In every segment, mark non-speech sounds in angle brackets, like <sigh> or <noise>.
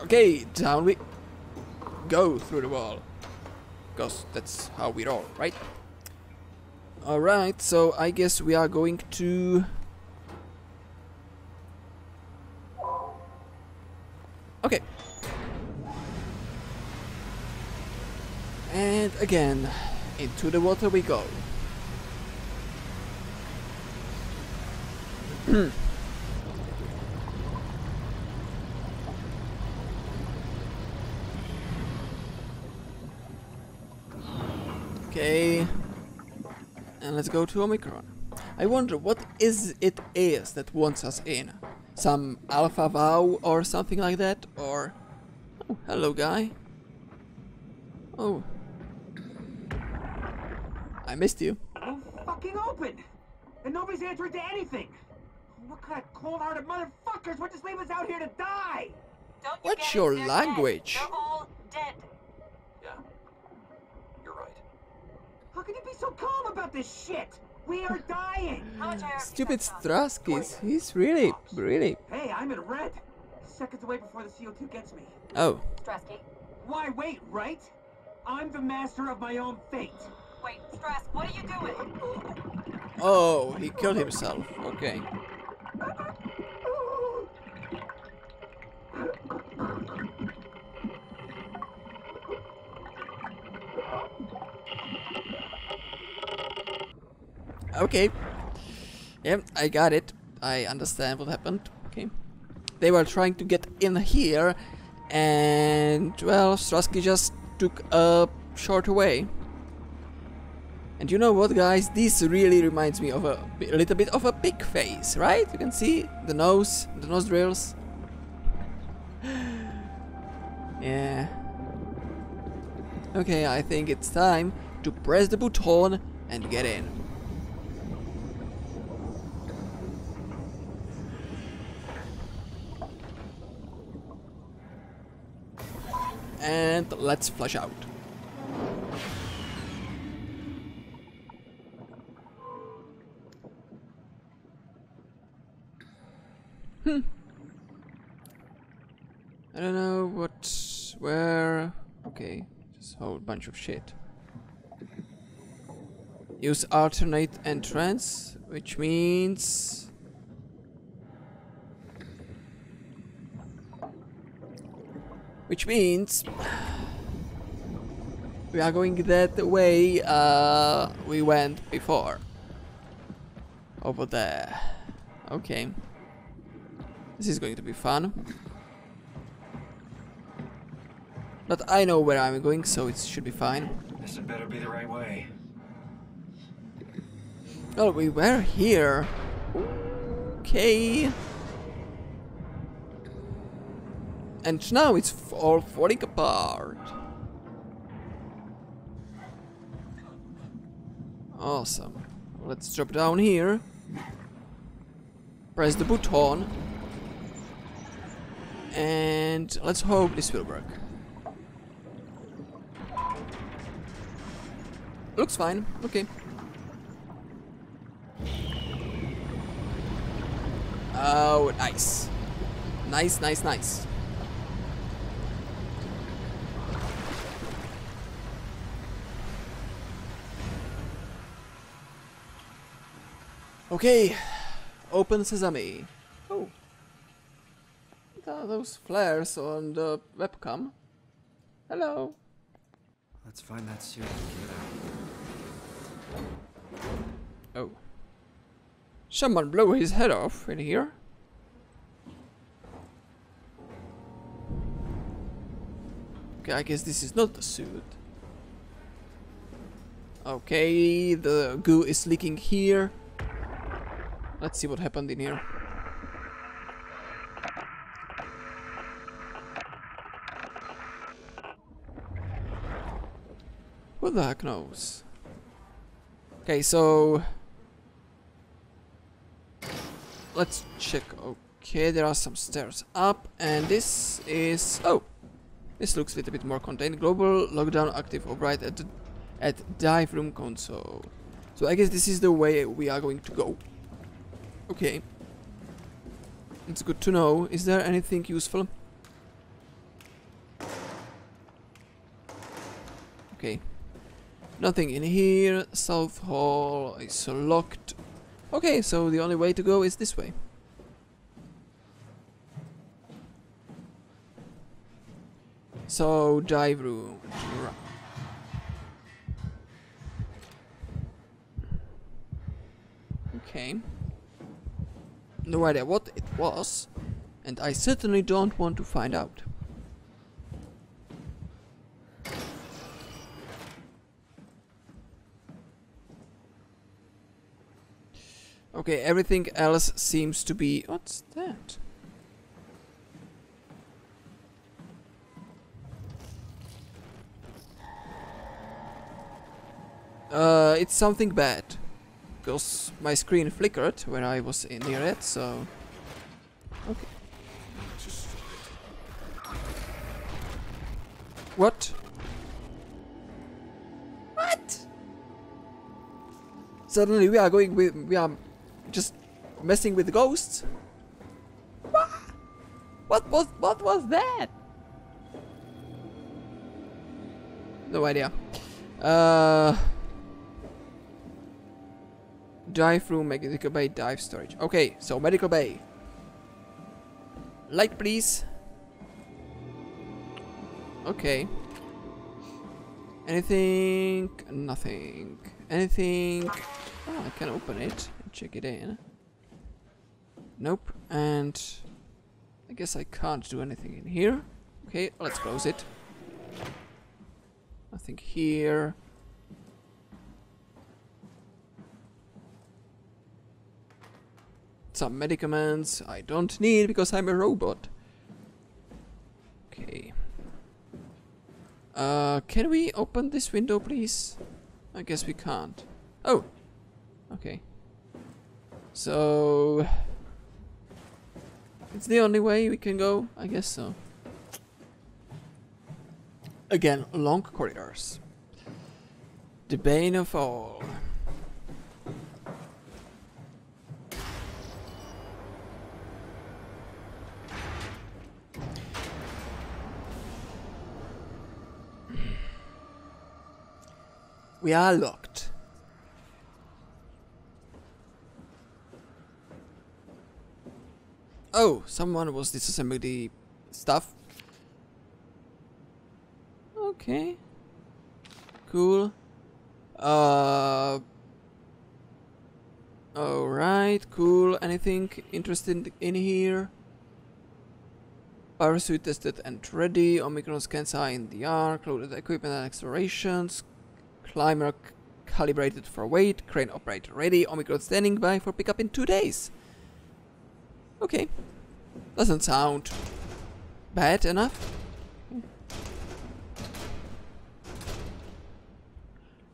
Okay, down we go through the wall. Because that's how we roll, right? Alright, so I guess we are going to... Okay. And again, into the water we go. <clears throat> okay. And let's go to Omicron. I wonder what is it is that wants us in? Some alpha vow or something like that? Or... Oh, hello guy. Oh. I missed you. Won't fucking open! And nobody's answering to anything! What kind of cold-hearted motherfuckers would just leave us out here to die? Don't you What's get your They're language? Dead. They're all dead. Yeah. You're. How can you be so calm about this shit? We are dying! <laughs> How much IR Stupid percent Straskis. He's really, really... Hey, I'm in red! Seconds away before the CO2 gets me. Oh. Strasky. Why wait, right? I'm the master of my own fate. Wait, Strask, what are you doing? Oh, he killed himself. Okay. Okay. Yep, I got it. I understand what happened. Okay. They were trying to get in here, and well, Strasky just took a short way. And you know what, guys? This really reminds me of a, a little bit of a pig face, right? You can see the nose, the nostrils. <gasps> yeah. Okay, I think it's time to press the button and get in. And let's flush out. Hmm. I don't know what, where. Okay, just a whole bunch of shit. Use alternate entrance, which means. Which means. We are going that way uh, we went before. Over there. Okay. This is going to be fun. But I know where I'm going, so it should be fine. This had better be the right way. Oh, we were here. Okay. And now it's all falling apart. Awesome. Let's drop down here. Press the button. And let's hope this will work. Looks fine. Okay. Oh, nice. Nice, nice, nice. Okay, open sesame. Oh. What are those flares on the webcam? Hello. Let's find that suit and get out. Oh. Someone blew his head off in here. Okay, I guess this is not the suit. Okay, the goo is leaking here. Let's see what happened in here. Who the heck knows? Okay, so let's check. Okay, there are some stairs up, and this is oh, this looks a little bit more contained. Global lockdown active override at at dive room console. So I guess this is the way we are going to go. Okay. It's good to know. Is there anything useful? Okay. Nothing in here. South hall is locked. Okay, so the only way to go is this way. So, dive room. Okay. No idea what it was, and I certainly don't want to find out. Okay, everything else seems to be. What's that? Uh, it's something bad. Because my screen flickered when I was in near it, so. Okay. What? What? Suddenly we are going with we are just messing with ghosts. What? What was what was that? No idea. Uh Dive room, medical bay, dive storage. Okay, so medical bay. Light please. Okay. Anything? Nothing. Anything? Oh, I can open it and check it in. Nope. And I guess I can't do anything in here. Okay, let's close it. Nothing here. Some medicaments I don't need because I'm a robot. Okay. Uh, can we open this window, please? I guess we can't. Oh! Okay. So... It's the only way we can go? I guess so. Again, long corridors. The bane of all. We are locked. Oh, someone was disassembling the stuff. Okay. Cool. Uh. Alright, cool. Anything interesting in here? Parasuit tested and ready. Omicron scans are in the Ark. Loaded equipment and explorations. Climber calibrated for weight. Crane operator ready. Omicron standing by for pickup in two days. Okay. Doesn't sound bad enough.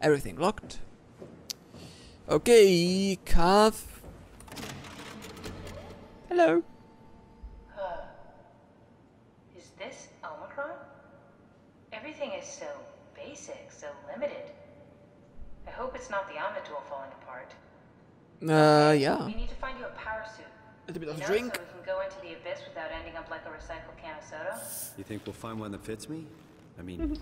Everything locked. Okay, Kath. Hello. Is this Omicron? Everything is so basic, so limited. I hope it's not the Omnitool falling apart. Uh, yeah. We need to find you a power suit. A little bit You of know, drink. so we can go into the abyss without ending up like a recycled can of soda. You think we'll find one that fits me? I mean,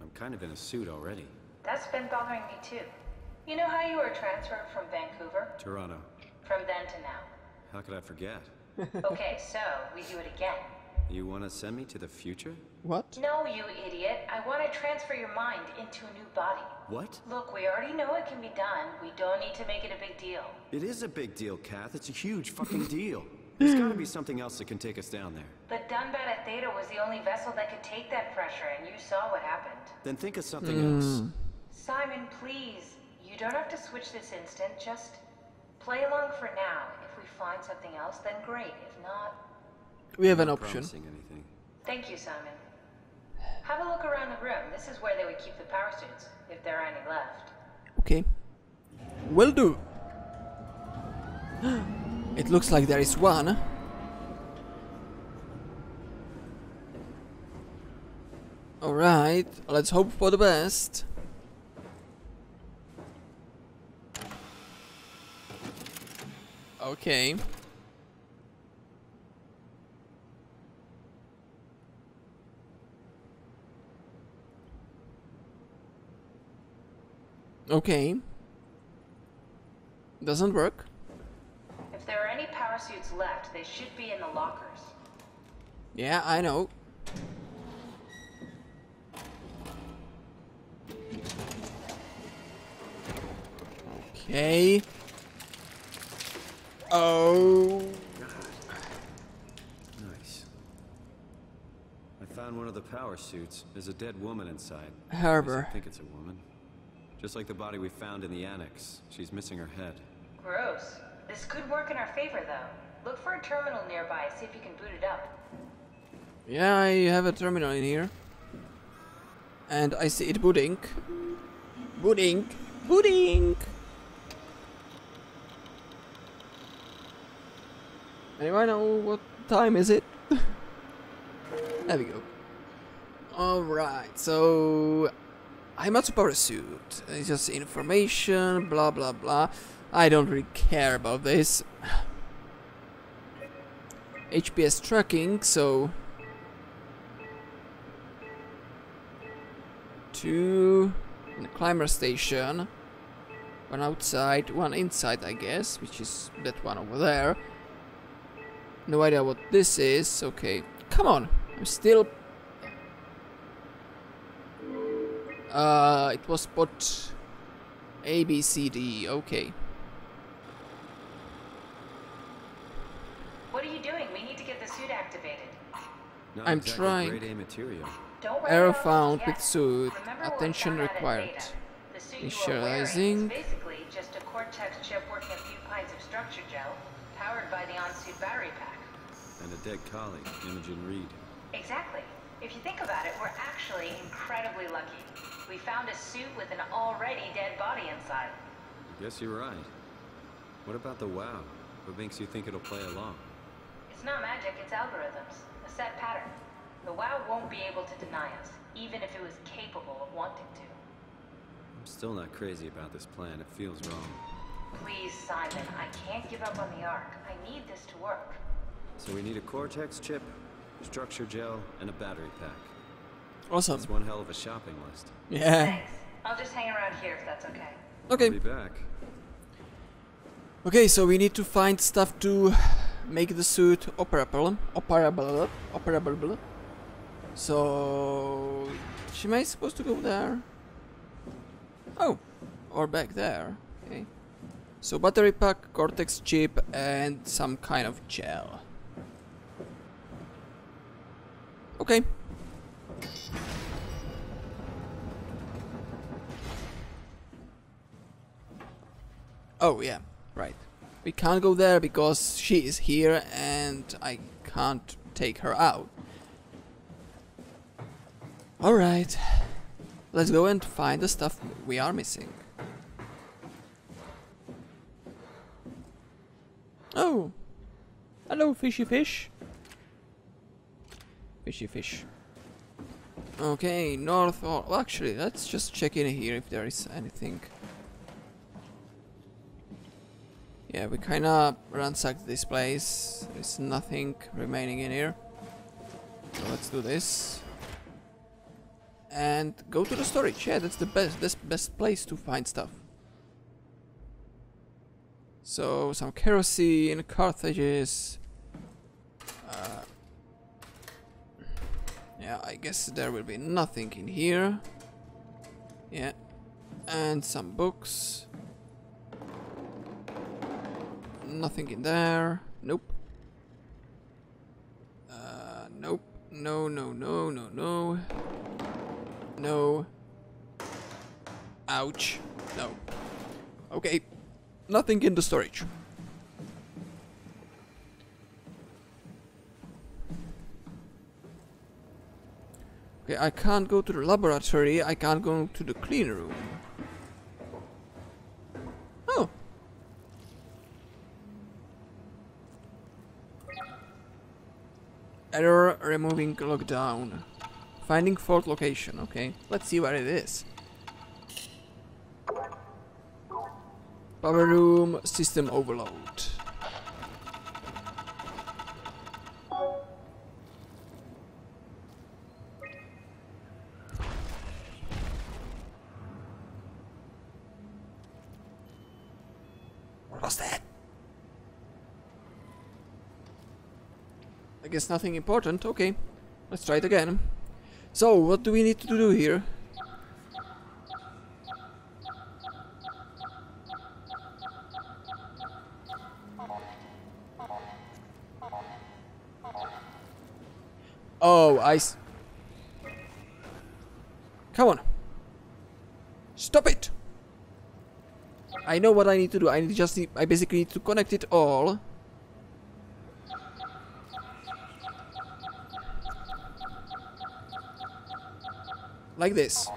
I'm kind of in a suit already. That's been bothering me too. You know how you were transferred from Vancouver? Toronto. From then to now. How could I forget? <laughs> Okay, so we do it again. You want to send me to the future? What? No, you idiot. I want to transfer your mind into a new body. What? Look, we already know it can be done. We don't need to make it a big deal. It is a big deal, Kath. It's a huge fucking deal. There's gotta be something else that can take us down there. But Dunbat Theta was the only vessel that could take that pressure, and you saw what happened. Then think of something else. Hmm. Simon, please. You don't have to switch this instant. Just play along for now. If we find something else, then great. If not, We have an option. anything. thank you, Simon. Have a look around the room. This is where they would keep the power suits, if there are any left. Okay. Will do. <gasps> It looks like there is one. Alright, let's hope for the best. Okay. Okay. Doesn't work. If there are any power suits left, they should be in the lockers. Yeah, I know. Okay. Oh. Nice. I found one of the power suits. There's a dead woman inside. Harbour. I think it's a woman. Just like the body we found in the annex. She's missing her head. Gross. This could work in our favor, though. Look for a terminal nearby, see if you can boot it up. Yeah, I have a terminal in here. And I see it booting. Booting. Booting. Anyone know what time is it? <laughs> there we go. Alright, so... I'm not super suit. It's just information, blah blah blah. I don't really care about this. <sighs> HPS tracking, so... Two in the climber station. One outside, one inside, I guess, which is that one over there. No idea what this is. Okay, come on. I'm still. Uh, it was spot A, B, C, D. Okay. What are you doing? We need to get the suit activated. Not I'm exactly trying. Grade A material. Don't worry Error found it with suit. Remember Attention found out at required. Beta? The suit you are wearing is Initializing. basically just a Cortex chip working a few pints of structure gel, powered by the on-suit battery pack. And a dead colleague, Imogen Reed. Exactly. If you think about it, we're actually incredibly lucky. We found a suit with an already dead body inside. I guess you're right. What about the WAU? What makes you think it'll play along? It's not magic, it's algorithms. A set pattern. The WAU won't be able to deny us, even if it was capable of wanting to. I'm still not crazy about this plan. It feels wrong. Please, Simon, I can't give up on the Ark. I need this to work. So we need a Cortex chip, structure gel, and a battery pack. Awesome. That's one hell of a shopping list. Yeah. Thanks. I'll just hang around here if that's okay. Okay. I'll be back. Okay, so we need to find stuff to make the suit operable. Operable. Operable. So, she may supposed to go there. Oh, or back there. Okay. So battery pack, cortex chip, and some kind of gel. Okay. Oh yeah, right. We can't go there because she is here and I can't take her out. Alright. Let's go and find the stuff we are missing. Oh. Hello, fishy fish. Fishy fish. Okay, north or well, actually, let's just check in here if there is anything. Yeah, we kinda ransacked this place. There's nothing remaining in here. So let's do this. And go to the storage. Yeah, that's the best best place to find stuff. So some kerosene, cartridges. Uh, yeah, I guess there will be nothing in here. Yeah. And some books. Nothing in there. Nope. Uh, nope. No, no, no, no, no. No. Ouch. No. Okay. Nothing in the storage. Okay, I can't go to the laboratory. I can't go to the clean room. removing lockdown. Finding fault location, okay. Let's see where it is. Power room, system overload. What's that? Guess nothing important. Okay, let's try it again. So, what do we need to do here? Oh, I. S- Come on. Stop it! I know what I need to do. I need just I basically need to connect it all. Like this.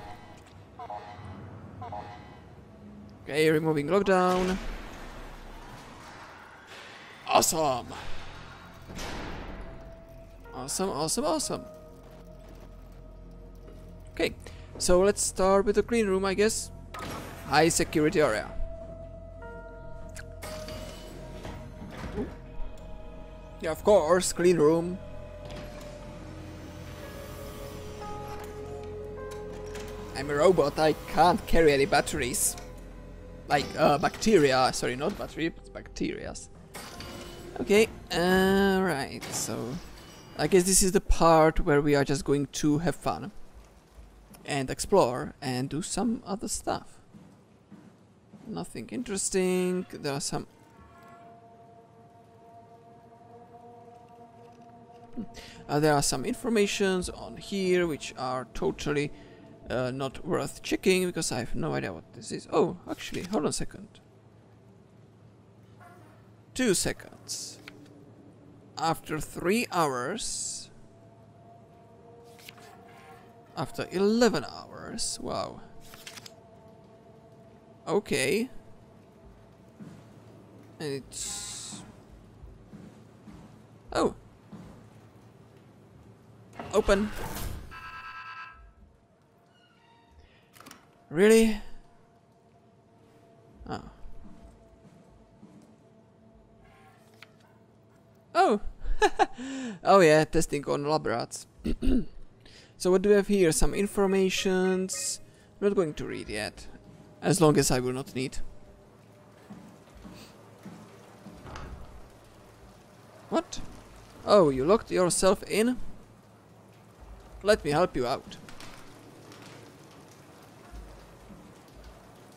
Okay, removing lockdown. Awesome! Awesome, awesome, awesome. Okay, so let's start with the clean room, I guess. High security area. Yeah, of course, clean room. I'm a robot, I can't carry any batteries. Like, uh, bacteria, sorry, not battery, but bacterias. Okay, alright, so... I guess this is the part where we are just going to have fun. And explore, and do some other stuff. Nothing interesting, there are some... Hmm. Uh, there are some informations on here which are totally uh, not worth checking because I have no idea what this is. Oh, actually, hold on a second. Two seconds. After three hours. After 11 hours. Wow. Okay. It's... Oh. Open. Really? Oh. Oh! <laughs> oh yeah, testing on lab rats. <clears throat> so what do we have here? Some informations. I'm not going to read yet. As long as I will not need. What? Oh, you locked yourself in? Let me help you out.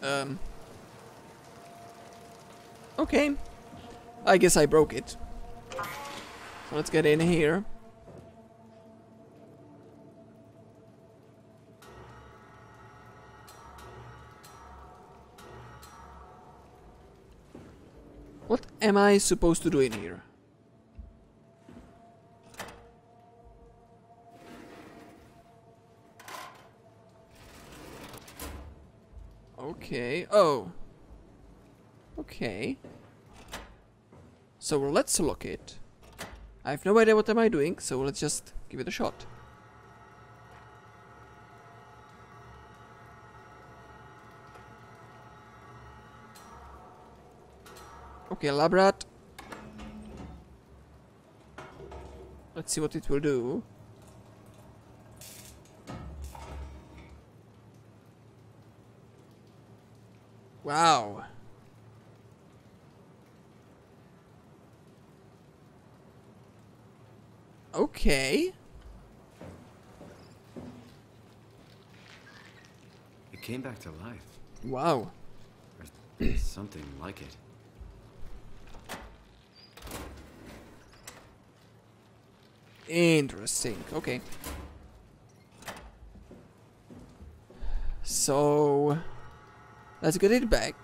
Um. Okay. I guess I broke it. So let's get in here. What am I supposed to do in here? Okay. Oh. Okay. So let's look it. I have no idea what am I doing, so let's just give it a shot. Okay, Labrat. Let's see what it will do. Wow. Okay. It came back to life. Wow. Or <clears throat> something like it. Interesting. Okay. So let's get it back.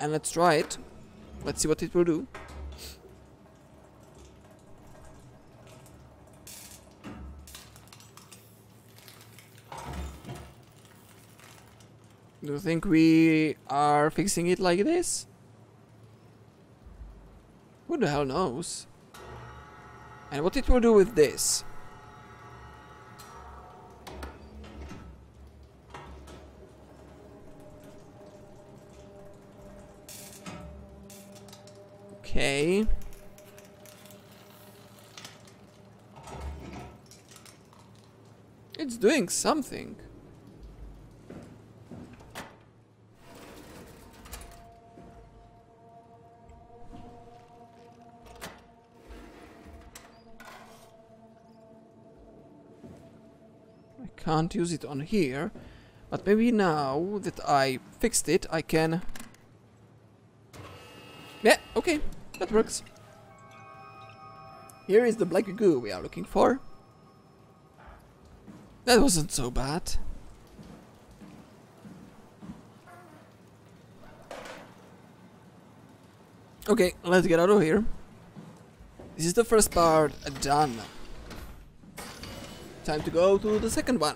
And let's try it. Let's see what it will do. Do you think we are fixing it like this? Who the hell knows? And what it will do with this? Okay. It's doing something. Can't use it on here. But maybe now that I fixed it, I can... Yeah, okay, that works. Here is the black goo we are looking for. That wasn't so bad. Okay, let's get out of here. This is the first part done. Time to go to the second one.